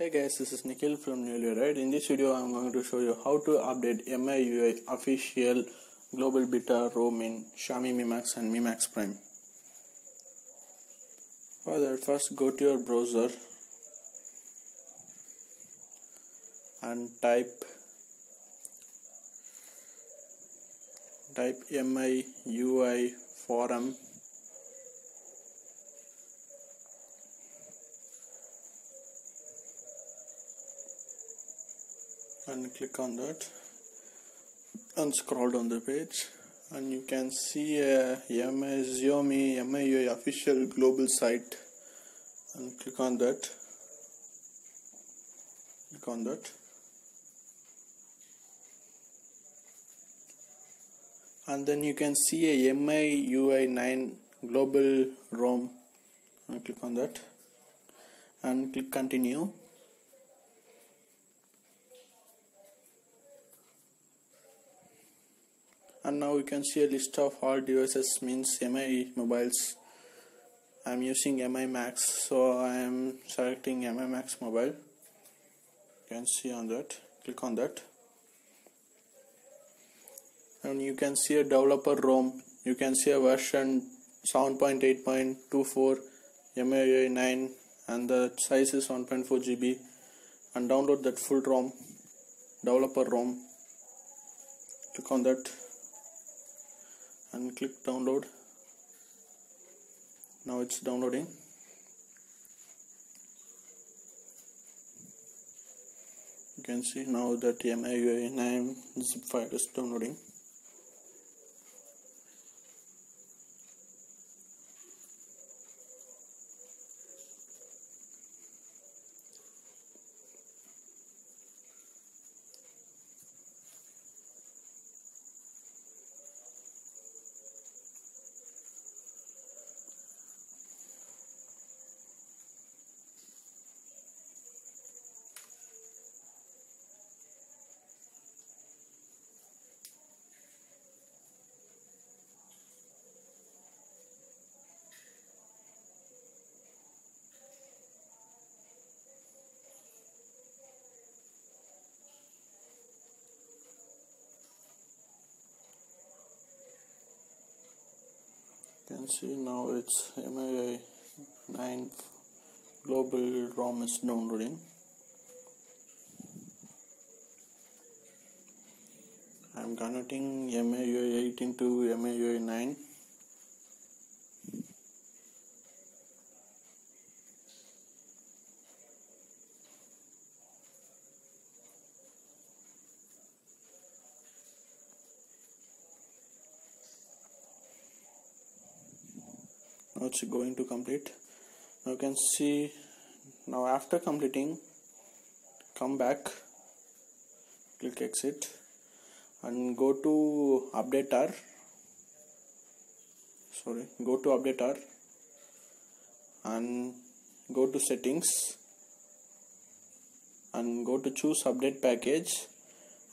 Hey guys, this is Nikhil from Newly Arrived. In this video, I'm going to show you how to update MIUI official global beta ROM in Xiaomi Mi Max and Mi Max Prime. For that, first go to your browser and type type MIUI forum and click on that and scroll down the page and you can see a MI Xiaomi MIUI official global site and click on that. Click on that. And then you can see a MIUI 9 global ROM. And click on that. And click continue and now you can see a list of all devices means MI mobiles. I'm using MI Max so I am selecting MI Max mobile. You can see on that. Click on that. And you can see a developer ROM. You can see a version 7.8.24 MIUI 9 and the size is 1.4 GB and download that full ROM developer ROM. Click on that and click download. Now it's downloading. You can see now that MIUI 9 zip file is downloading can see now it's MIUI 9 global ROM is downloading I'm connecting MIUI 8 into MIUI 9 now it's going to complete. Now you can see now after completing come back click exit and go to updater sorry go to updater and go to settings and go to choose update package.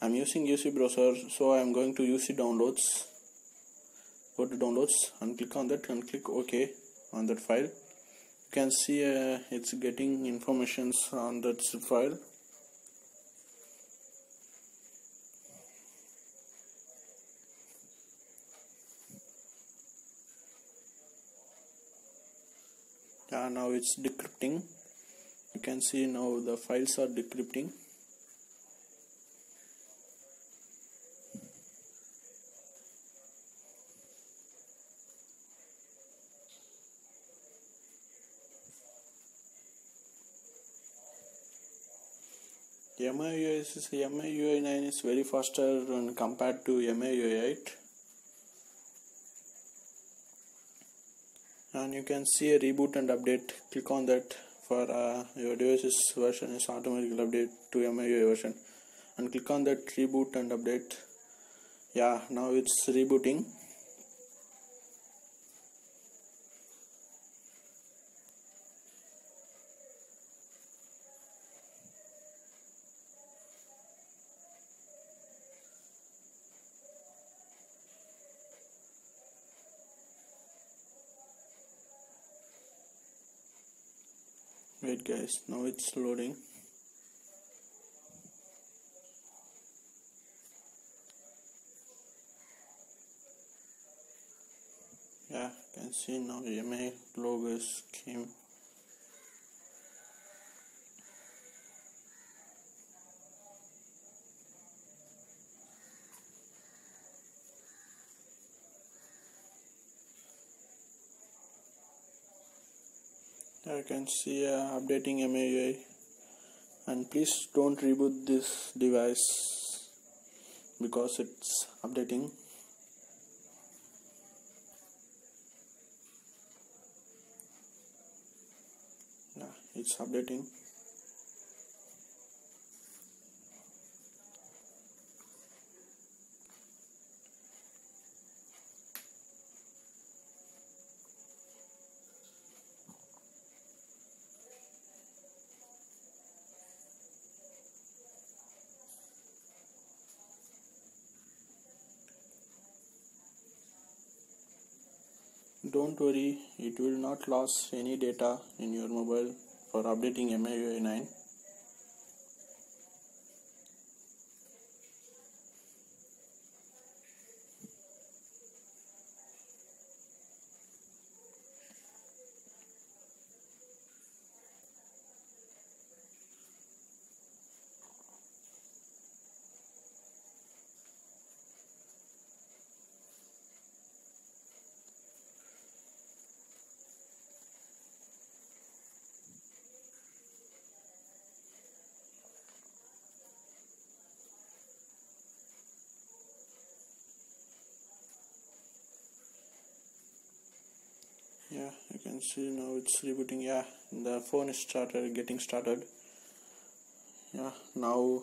I'm using UC browser so I'm going to UC downloads go to downloads and click on that and click OK on that file. You can see uh, it's getting informations on that zip file. Yeah now it's decrypting. You can see now the files are decrypting MIUI is MIUI 9 is very faster when compared to MIUI 8 and you can see a reboot and update. Click on that for uh, your device's version. Is automatically update to MIUI version. And click on that reboot and update. Yeah now it's rebooting wait guys. Now it's loading. Yeah you can see now MI logos came I can see uh, updating MIUI and please don't reboot this device because it's updating. Yeah it's updating don't worry it will not lose any data in your mobile for updating MIUI 9 yeah you can see now it's rebooting. Yeah the phone is started getting started. Yeah now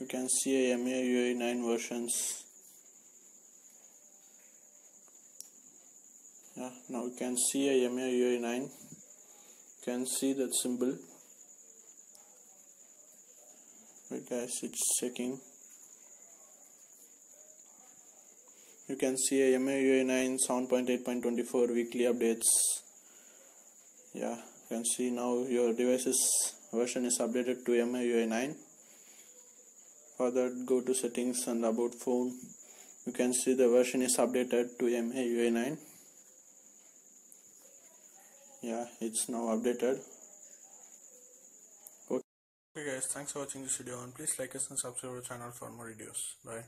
you can see a MIUI 9 versions. Yeah now you can see a MIUI 9 you can see that symbol. Wait guys it's checking can see a MIUI 9 7.8.24 weekly updates. Yeah you can see now your device's version is updated to MIUI 9 for that go to settings and about phone. You can see the version is updated to MIUI 9 yeah it's now updated. Okay guys thanks for watching this video and please like us and subscribe our channel for more videos. Bye